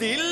दिल